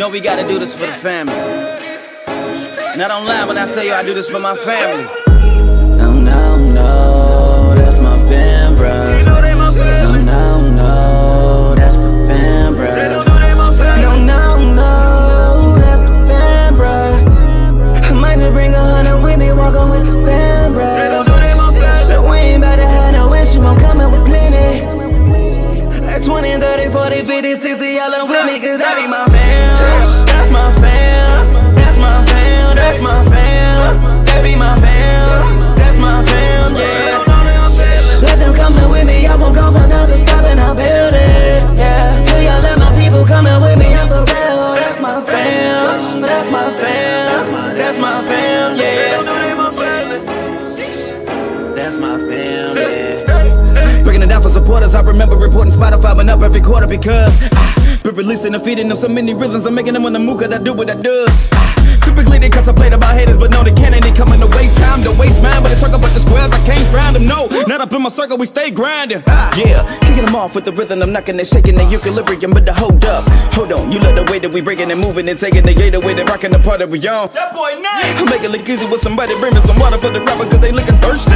know we gotta do this for the family. And I don't lie when I tell you I do this for my family. That's my fam. That's my fam, yeah. That's my fam, yeah. Breaking it down for supporters, I remember reporting Spotify went up every quarter because I been releasing and feeding them so many rhythms. I'm making them on the move, cause I do what I does. Typically they contemplate about haters, but no, they can't and they coming to waste time to waste mine. But they talk about the squares, I can't find them. No, not up in my circle, we stay grinding. Ah, Yeah, kicking them off with the rhythm, I'm knocking and shaking the equilibrium, but the hold up, hold on. You love the way that we breaking and moving and taking the gate away, they rocking the part that we on. That boy nice. I'm making it look easy with somebody bring me some water for the rapper, cause they looking thirsty.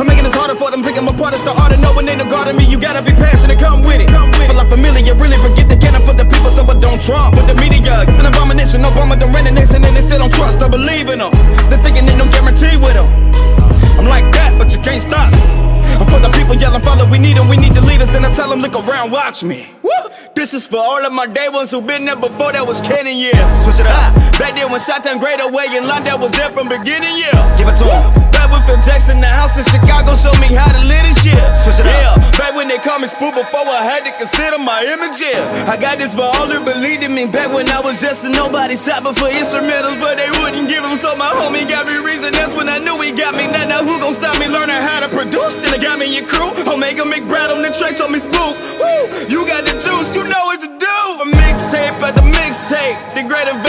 I'm making this harder for them, picking my apart. It's the art of knowing ain't no guard me. You gotta be passionate, come with it. Come with it. Feel like familiar, really forget the cannon for the people, so I don't trump with the media. It's an abomination, Obama done ran I believe in them. They're thinking ain't no guarantee with them. I'm like that, but you can't stop me. I'm for the people yelling, Father, we need them, we need the leaders, and I tell them, look around, watch me. Woo! This is for all of my day ones who been there before that was Cannon, yeah. Switch it up. Back then when shot done great away in London was there from beginning, yeah. Give it to him. Back when Phil Jackson, the house in Chicago, showed me how to live this year. Switch it up. When they called me spook before I had to consider my image, yeah. I got this for all who believed in me. Back when I was just a nobody, shopping for instrumentals, but they wouldn't give them. So my homie got me reason. That's when I knew he got me. Now, now who gon' stop me learning how to produce? Then I got me your crew. Omega McBride on the track, told me spook. Woo! You got the juice, you know what to do. A mixtape at the mixtape. The great investment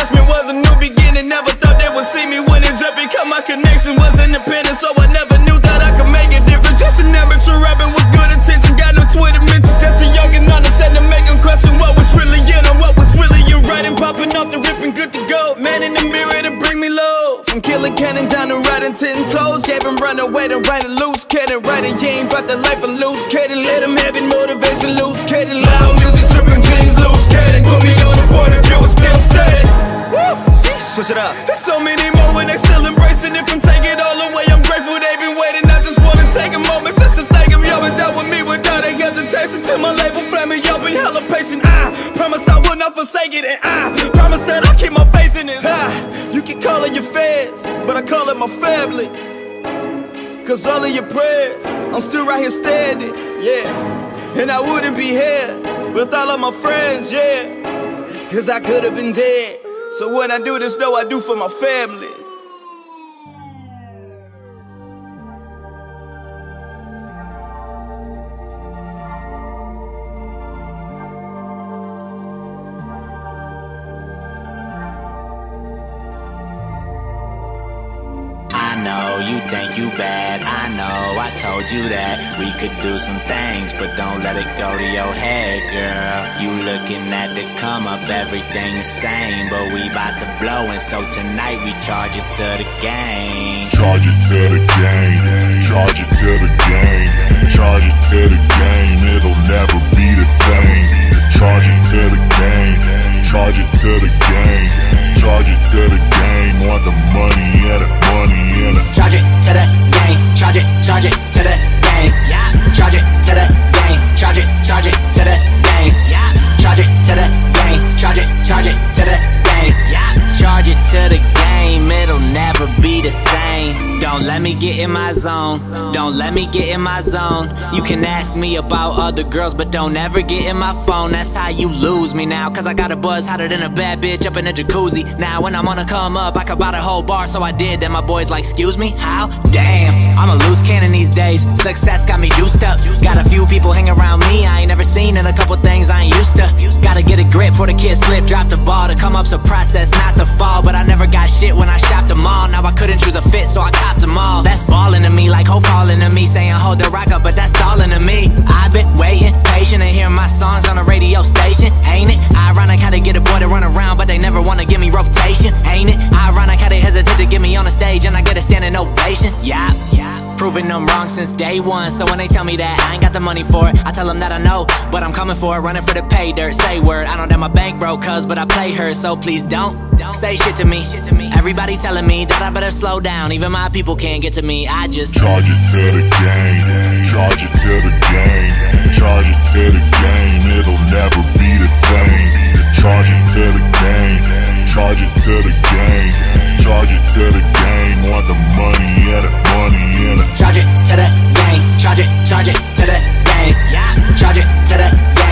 Gave him run away to writing loose. Writing, you ain't about the life of loose cannon. Let him have it, motivation loose cannon. Loud music, tripping jeans, loose cannon. Put me on the point of view, still steady. Woo! Switch it up. There's so many more when they still embracing it from take it all away. I'm grateful they've been waiting. I just wanna take a moment just to thank them. Y'all been down with me without a hesitation. To my label, flaming, y'all been hella patient. I promise I will not forsake it, and I promise that I'll keep my faith in it. Ah, you can call it your fans, but I call it my family. Cause all of your prayers, I'm still right here standing, yeah. And I wouldn't be here with all of my friends, yeah. Cause I could have been dead. So when I do this, though, I do for my family. Know you think you bad. I know I told you that we could do some things, but don't let it go to your head, girl. You looking at the come up, everything the same, but we about to blow, and so tonight we charge it to the game. Charge it to the game, charge it to the game, charge it to the game, it'll never be the same. Charge it to the game, charge it to the game, charge it to the game, want the money and the money and the Charge it to the game, charge it, charge it to the game. Yeah. Charge it to the game, charge it, charge it zone. Don't let me get in my zone. You can ask me about other girls, but don't ever get in my phone. That's how you lose me now. Cause I got a buzz hotter than a bad bitch up in a jacuzzi. Now when I'm on a come up, I could buy the whole bar, so I did. Then my boys like, excuse me, how? Damn, I'm a loose cannon these days. Success got me juiced up. Got a few people hanging around me I ain't never seen, and a couple things I ain't used to. Gotta get a grip for the kid slip, drop the ball. To come up's a process, not to fall. But I never got shit when I shopped them all. Now I couldn't choose a fit, so I copped them all. That's ballin' to me, like hope falling to me, saying hold the rock up, but that's stalling to me. I've been waiting, patient, and hearing my songs on the radio station, ain't it? Ironic how they get a boy to run around, but they never wanna give me rotation, ain't it? Ironic how they hesitate to get me on the stage, and I get a standing ovation, yeah, yeah. Proving them wrong since day one. So when they tell me that I ain't got the money for it, I tell them that I know, but I'm coming for it, running for the pay dirt. Say word, I know that my bank broke, cuz, but I play her, so please don't, don't say shit to me. Everybody telling me that I better slow down, even my people can't get to me. I just charge it to the game, charge it to the game, charge it to the game. It'll never be the same. Charge it to the game, charge it to the game, charge it to the game. Want the money, yeah, the money, yeah. The charge it to the game, charge it, charge it to the game, yeah. Charge it to the game,